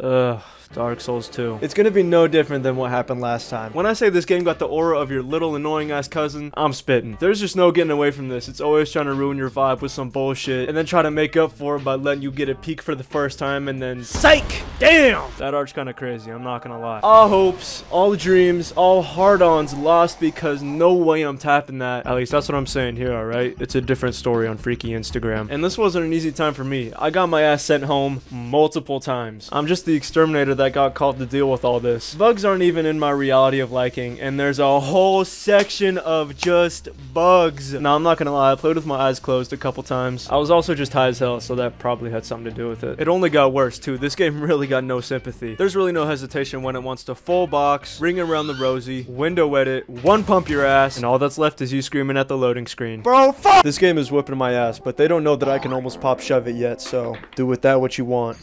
Ugh, Dark Souls 2. It's gonna be no different than what happened last time. When I say this game got the aura of your little annoying ass cousin, I'm spitting. There's just no getting away from this. It's always trying to ruin your vibe with some bullshit and then try to make up for it by letting you get a peek for the first time and then psych! Damn! That art's kinda crazy, I'm not gonna lie. All hopes, all dreams, all hard-ons lost because no way I'm tapping that. At least that's what I'm saying here, alright? It's a different story on Freaky Instagram. And this wasn't an easy time for me. I got my ass sent home multiple times. I'm just the exterminator that got called to deal with all this. Bugs aren't even in my reality of liking, and there's a whole section of just bugs. Now, I'm not gonna lie, I played with my eyes closed a couple times. I was also just high as hell, so that probably had something to do with it. It only got worse, too. This game really got no sympathy. There's really no hesitation when it wants to full box, ring around the rosy, window edit, one pump your ass, and all that's left is you screaming at the loading screen. Bro, fuck! This game is whipping my ass, but they don't know that I can almost pop shove it yet, so do with that what you want.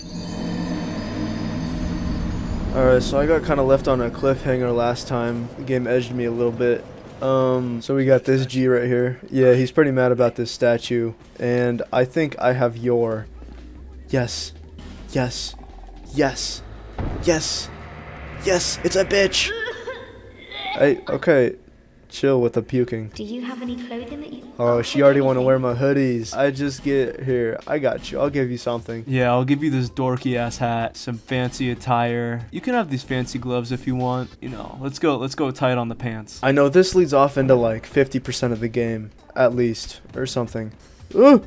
Alright, so I got kind of left on a cliffhanger last time. The game edged me a little bit. Um, so we got this G right here. Yeah, he's pretty mad about this statue. And I think I have your... Yes. Yes. Yes. Yes. Yes, it's a bitch! Hey, okay. Chill with the puking. Do you have any clothing that you? Oh, she already want to wear my hoodies. I just get here. I got you. I'll give you something. Yeah, I'll give you this dorky ass hat, some fancy attire. You can have these fancy gloves if you want. You know, let's go. Let's go tight on the pants. I know this leads off into like 50% of the game, at least, or something. Ugh.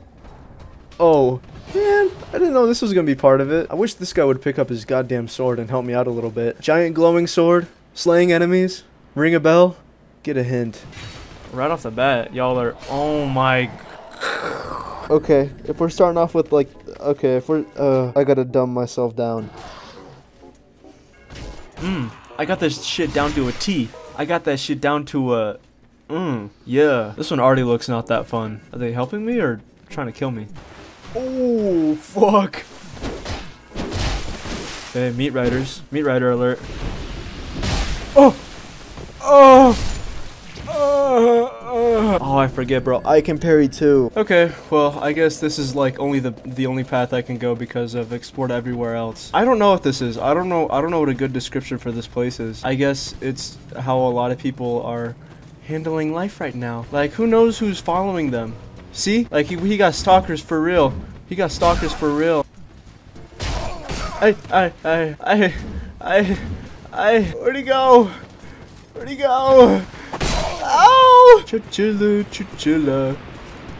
Oh, man, I didn't know this was gonna be part of it. I wish this guy would pick up his goddamn sword and help me out a little bit. Giant glowing sword, slaying enemies, ring a bell. Get a hint. Right off the bat, y'all are. Oh my. Okay, if we're starting off with like, okay, if we're, uh, I gotta dumb myself down. Mmm. I got this shit down to a T. I got that shit down to a. Mmm. Yeah. This one already looks not that fun. Are they helping me or trying to kill me? Oh fuck. Hey, meat riders. Meat rider alert. Oh. Oh. Oh, I forget, bro. I can parry too. Okay, well, I guess this is like only the the only path I can go because of explored everywhere else. I don't know what this is. I don't know. I don't know what a good description for this place is. I guess it's how a lot of people are handling life right now. Like, who knows who's following them? See, like he he got stalkers for real. He got stalkers for real. I I I I I I. Where'd he go? Where'd he go? Chichilla, chichilla.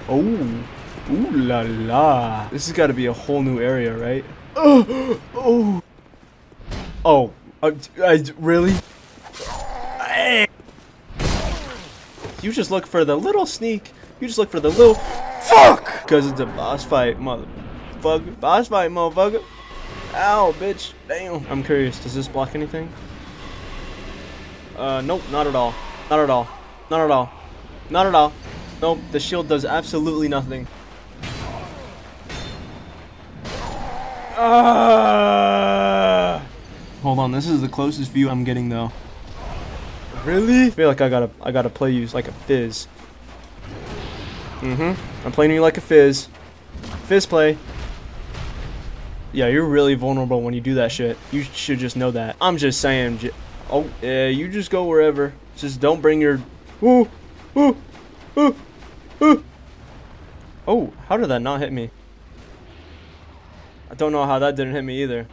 Oh. Ooh la la. This has got to be a whole new area, right? Oh. Oh. Oh. Uh, I, really? You just look for the little sneak. You just look for the little fuck. Because it's a boss fight, motherfucker. Boss fight, motherfucker. Ow, bitch. Damn. I'm curious. Does this block anything? Uh, nope, not at all. Not at all. Not at all. Not at all. Nope, the shield does absolutely nothing. Uh, hold on, this is the closest view I'm getting though. Really? I feel like I gotta I gotta play you like a fizz. Mm-hmm. I'm playing you like a fizz. Fizz play. Yeah, you're really vulnerable when you do that shit. You should just know that. I'm just saying. Oh, yeah, you just go wherever. Just don't bring your ooh, ooh, ooh. Oh, how did that not hit me? I don't know how that didn't hit me either.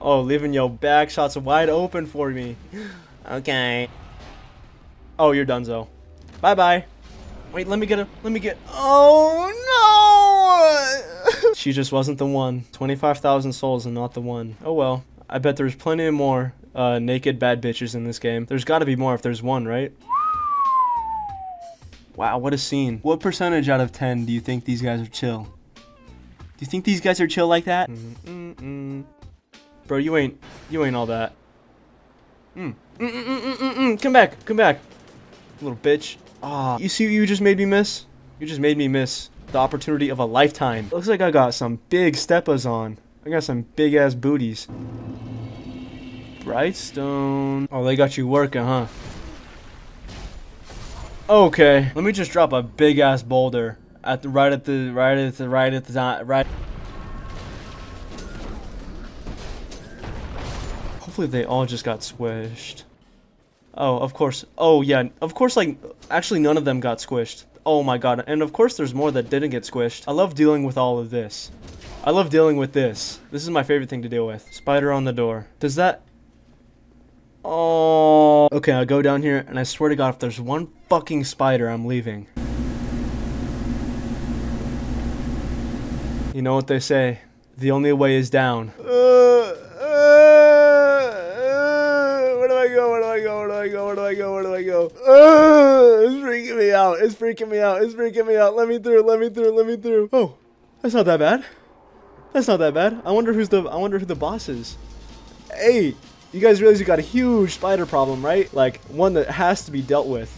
Oh, leaving your back shots wide open for me. Okay. Oh, you're done, Zo. Bye-bye. Wait, let me get a, let me get, oh no! she just wasn't the one. 25,000 souls and not the one. Oh well. I bet there's plenty more uh, naked bad bitches in this game. There's gotta be more if there's one, right? Wow, what a scene. What percentage out of 10 do you think these guys are chill? Do you think these guys are chill like that? Mm -mm -mm. Bro, you ain't, you ain't all that. Mm. Come back, come back. Little bitch. Ah, you see what you just made me miss? You just made me miss the opportunity of a lifetime. Looks like I got some big steppas on. I got some big ass booties. Brightstone. Oh, they got you working, huh? Okay, let me just drop a big ass boulder at the right at the right at the right at the right. Hopefully they all just got squished. Oh, of course. Oh, yeah. Of course, like, actually none of them got squished. Oh my god. And of course there's more that didn't get squished. I love dealing with all of this. I love dealing with this. This is my favorite thing to deal with. Spider on the door. Does that... Oh... Okay, I'll go down here, and I swear to god, if there's one fucking spider, I'm leaving. You know what they say. The only way is down. Uh, uh, uh, where do I go? Where do I go? Where do I go? Where do I go? Where do I go? Uh, it's freaking me out. It's freaking me out. It's freaking me out. Let me through. Let me through. Let me through. Oh, that's not that bad. That's not that bad. I wonder who's the. I wonder who the boss is. Hey, you guys realize you got a huge spider problem, right? Like one that has to be dealt with.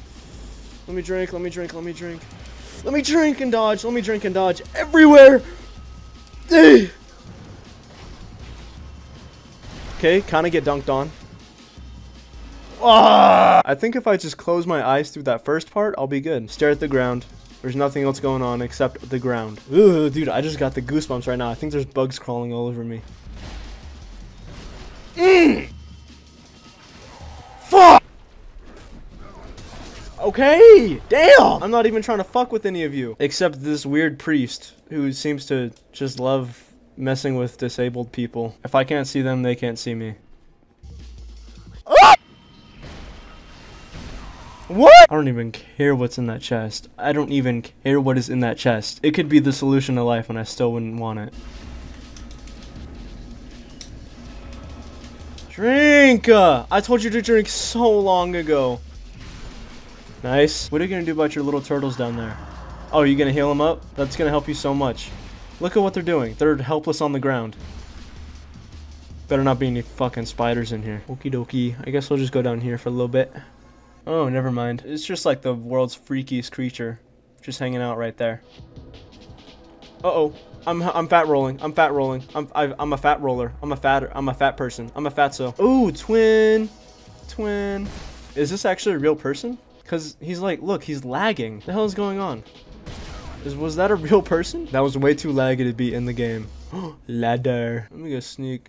Let me drink. Let me drink. Let me drink. Let me drink and dodge. Let me drink and dodge everywhere. Okay, kind of get dunked on. Ah! I think if I just close my eyes through that first part, I'll be good. Stare at the ground. There's nothing else going on except the ground. Ugh, dude, I just got the goosebumps right now. I think there's bugs crawling all over me. Mm. Okay, damn! I'm not even trying to fuck with any of you. Except this weird priest who seems to just love messing with disabled people. If I can't see them, they can't see me. Ah! What? I don't even care what's in that chest. I don't even care what is in that chest. It could be the solution to life and I still wouldn't want it. Drink! Uh, I told you to drink so long ago. Nice. What are you gonna do about your little turtles down there? Oh, you gonna heal them up? That's gonna help you so much. Look at what they're doing. They're helpless on the ground. Better not be any fucking spiders in here. Okie dokie. I guess we'll just go down here for a little bit. Oh, never mind. It's just like the world's freakiest creature. Just hanging out right there. Uh-oh. I'm I'm fat rolling. I'm fat rolling. I'm I, am i am a fat roller. I'm a fat I'm a fat person. I'm a fatso. Ooh, twin. Twin. Is this actually a real person? Cause he's like, look, he's lagging. The hell is going on? Is, was that a real person? That was way too laggy to be in the game. Ladder. Let me go sneak.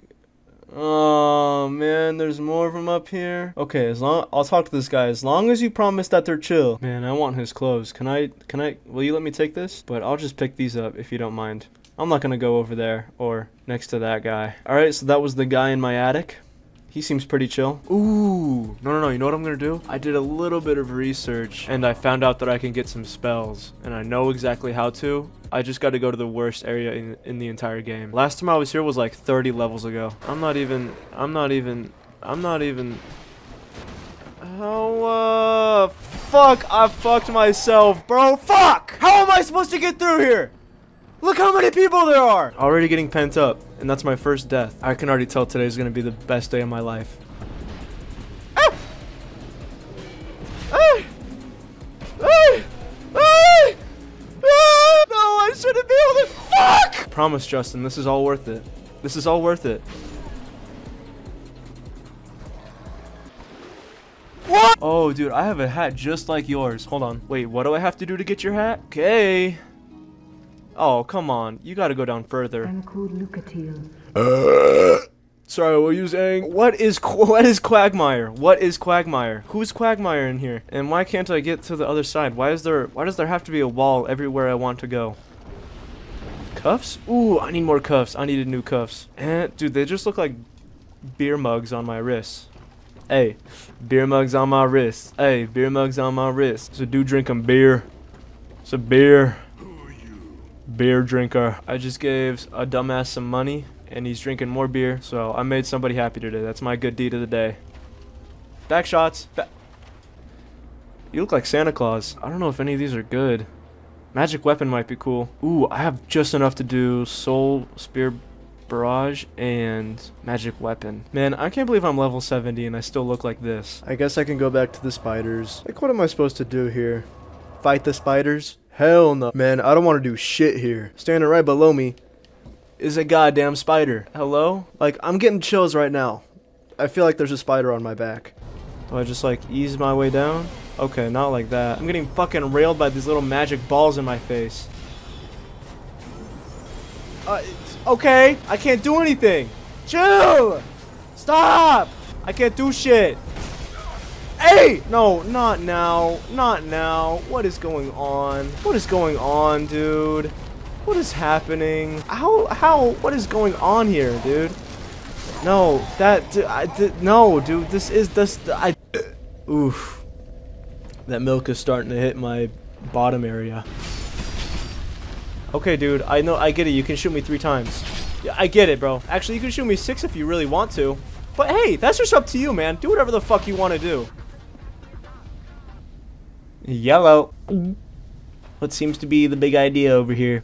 Oh man, there's more of them up here. Okay, as long I'll talk to this guy as long as you promise that they're chill. Man, I want his clothes. Can I? Can I? Will you let me take this? But I'll just pick these up if you don't mind. I'm not gonna go over there or next to that guy. All right, so that was the guy in my attic. He seems pretty chill. Ooh, no, no, no, you know what I'm gonna do? I did a little bit of research and I found out that I can get some spells and I know exactly how to. I just got to go to the worst area in, in the entire game. Last time I was here was like 30 levels ago. I'm not even, I'm not even, I'm not even, Oh, uh, fuck, I fucked myself, bro, fuck! How am I supposed to get through here? Look how many people there are! Already getting pent up, and that's my first death. I can already tell today is gonna be the best day of my life. Ah! Ah! Ah! Ah! Ah! No, I shouldn't be able to- Fuck! Promise, Justin, this is all worth it. This is all worth it. What? Oh, dude, I have a hat just like yours. Hold on. Wait, what do I have to do to get your hat? Okay. Oh, come on. You gotta go down further. I'm called Lucatiel. Uh, sorry, what are you saying? What is what is Quagmire? What is Quagmire? Who's Quagmire in here? And why can't I get to the other side? Why is there why does there have to be a wall everywhere I want to go? Cuffs? Ooh, I need more cuffs. I needed new cuffs. Eh, dude, they just look like beer mugs on my wrists. Hey, beer mugs on my wrists. Hey, beer mugs on my wrist. So do drinking beer. It's a beer beer drinker. I just gave a dumbass some money and he's drinking more beer, so I made somebody happy today. That's my good deed of the day. Back shots. Ba you look like Santa Claus. I don't know if any of these are good. Magic weapon might be cool. Ooh, I have just enough to do soul spear barrage and magic weapon. Man, I can't believe I'm level 70 and I still look like this. I guess I can go back to the spiders. Like, what am I supposed to do here? Fight the spiders? Hell no. Man, I don't want to do shit here. Standing right below me is a goddamn spider. Hello? Like, I'm getting chills right now. I feel like there's a spider on my back. Do I just, like, ease my way down? Okay, not like that. I'm getting fucking railed by these little magic balls in my face. Uh, okay, I can't do anything. Chill! Stop! I can't do shit. Hey! No, not now. Not now. What is going on? What is going on, dude? What is happening? How, how, what is going on here, dude? No, that, I, no, dude, this is, this, I, oof. That milk is starting to hit my bottom area. Okay, dude, I know, I get it, you can shoot me three times. Yeah, I get it, bro. Actually, you can shoot me six if you really want to. But hey, that's just up to you, man. Do whatever the fuck you want to do. Yellow. Mm-hmm. What seems to be the big idea over here?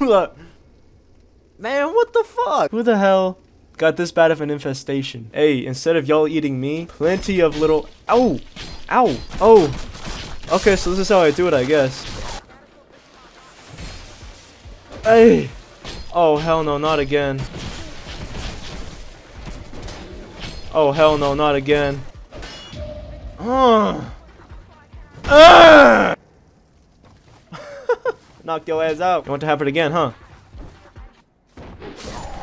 Look. Man, what the fuck? Who the hell got this bad of an infestation? Hey, instead of y'all eating me, plenty of little... Ow! Ow! Oh! Okay, so this is how I do it, I guess. Hey! Oh, hell no, not again. Oh, hell no, not again. Huh. Knock your ass out. You want to happen again, huh?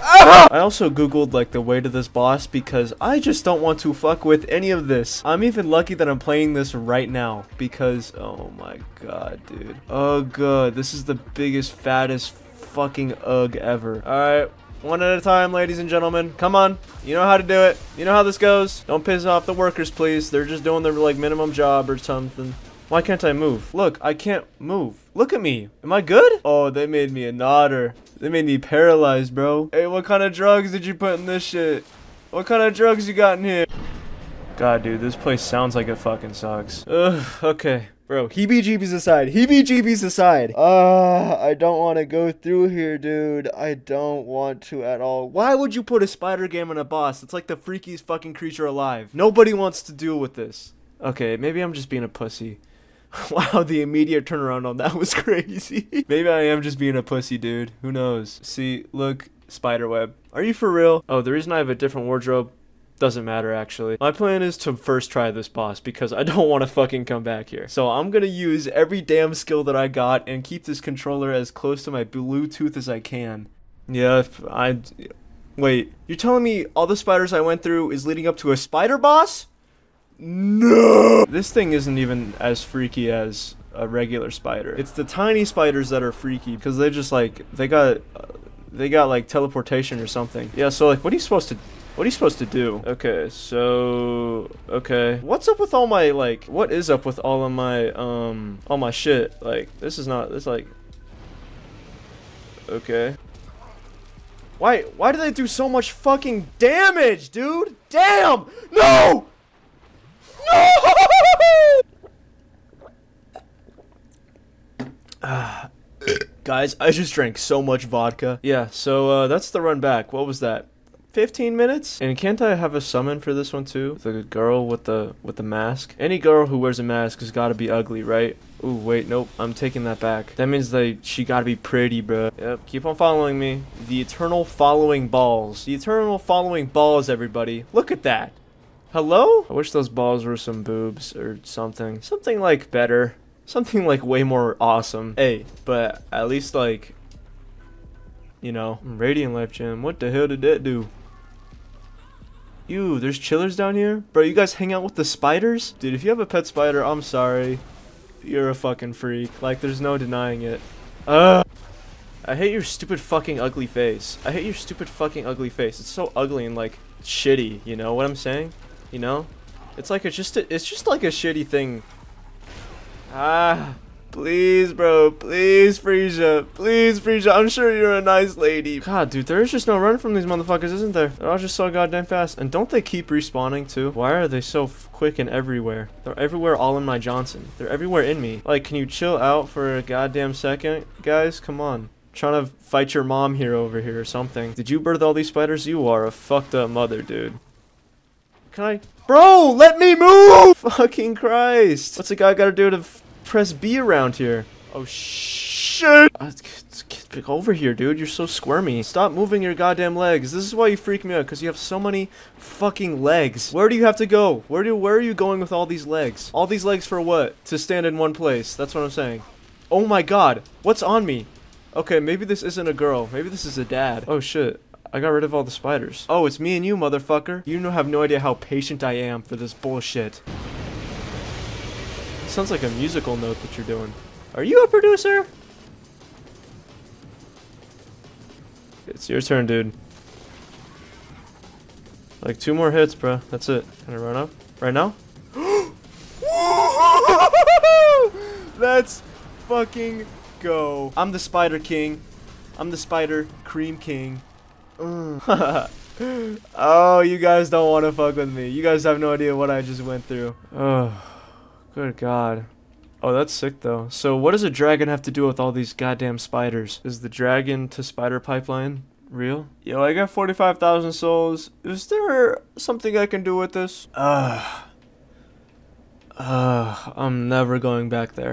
I also googled like the way to this boss because I just don't want to fuck with any of this. I'm even lucky that I'm playing this right now because oh my god dude. Oh god, this is the biggest fattest fucking ugh ever. Alright, one at a time, ladies and gentlemen. Come on. You know how to do it. You know how this goes. Don't piss off the workers, please. They're just doing their, like, minimum job or something. Why can't I move? Look, I can't move. Look at me. Am I good? Oh, they made me a nodder. They made me paralyzed, bro. Hey, what kind of drugs did you put in this shit? What kind of drugs you got in here? God, dude, this place sounds like it fucking sucks. Ugh, okay. Bro, heebie-jeebies aside, heebie-jeebies aside. Uh, I don't want to go through here, dude. I don't want to at all. Why would you put a spider game on a boss? It's like the freakiest fucking creature alive. Nobody wants to deal with this. Okay, maybe I'm just being a pussy. wow, the immediate turnaround on that was crazy. maybe I am just being a pussy, dude. Who knows? See, look, spiderweb. Are you for real? Oh, the reason I have a different wardrobe doesn't matter actually. My plan is to first try this boss because I don't want to fucking come back here. So I'm gonna use every damn skill that I got and keep this controller as close to my Bluetooth as I can. Yeah, I... Wait, you're telling me all the spiders I went through is leading up to a spider boss? No! This thing isn't even as freaky as a regular spider. It's the tiny spiders that are freaky because they just like, they got, uh, they got like teleportation or something. Yeah, so like, what are you supposed to what are you supposed to do? Okay, so okay. What's up with all my like what is up with all of my um all my shit? Like this is not this like Okay. Why why do they do so much fucking damage, dude? Damn! No! Guys, I just drank so much vodka. Yeah, so uh, that's the run back. What was that? 15 minutes? And can't I have a summon for this one too? The girl with the with the mask? Any girl who wears a mask has got to be ugly, right? Ooh, wait, nope, I'm taking that back. That means that she gotta be pretty, bro. Yep, keep on following me. The eternal following balls. The eternal following balls, everybody. Look at that. Hello? I wish those balls were some boobs or something. Something like better. Something like way more awesome. Hey, but at least like, you know, Radiant Life Gem. What the hell did that do? Ew, there's chillers down here? Bro, you guys hang out with the spiders? Dude, if you have a pet spider, I'm sorry. You're a fucking freak. Like, there's no denying it. Ugh. I hate your stupid fucking ugly face. I hate your stupid fucking ugly face. It's so ugly and, like, shitty, you know what I'm saying? You know? It's like, it's just, a, it's just like a shitty thing. Ah. Please, bro. Please, Frisia. Please, Frisia. I'm sure you're a nice lady. God, dude, there is just no run from these motherfuckers, isn't there? They're all just so goddamn fast. And don't they keep respawning, too? Why are they so quick and everywhere? They're everywhere all in my Johnson. They're everywhere in me. Like, can you chill out for a goddamn second? Guys, come on. Trying to fight your mom here over here or something. Did you birth all these spiders? You are a fucked up mother, dude. Can I? Bro, let me move! Fucking Christ. What's a guy gotta do to press B around here. Oh, shit. Uh, get over here, dude. You're so squirmy. Stop moving your goddamn legs. This is why you freak me out, because you have so many fucking legs. Where do you have to go? Where do where are you going with all these legs? All these legs for what? To stand in one place. That's what I'm saying. Oh my god. What's on me? Okay, maybe this isn't a girl. Maybe this is a dad. Oh shit. I got rid of all the spiders. Oh, it's me and you, motherfucker. You have no idea how patient I am for this bullshit. Sounds like a musical note that you're doing. Are you a producer? It's your turn, dude. Like two more hits, bro. That's it. Can I run up? Right now? Let's fucking go. I'm the Spider King. I'm the Spider Cream King. oh, you guys don't want to fuck with me. You guys have no idea what I just went through. Oh, good God. Oh, that's sick though. So what does a dragon have to do with all these goddamn spiders? Is the dragon to spider pipeline real? Yo, I got 45,000 souls. Is there something I can do with this? Ugh. Ugh, I'm never going back there.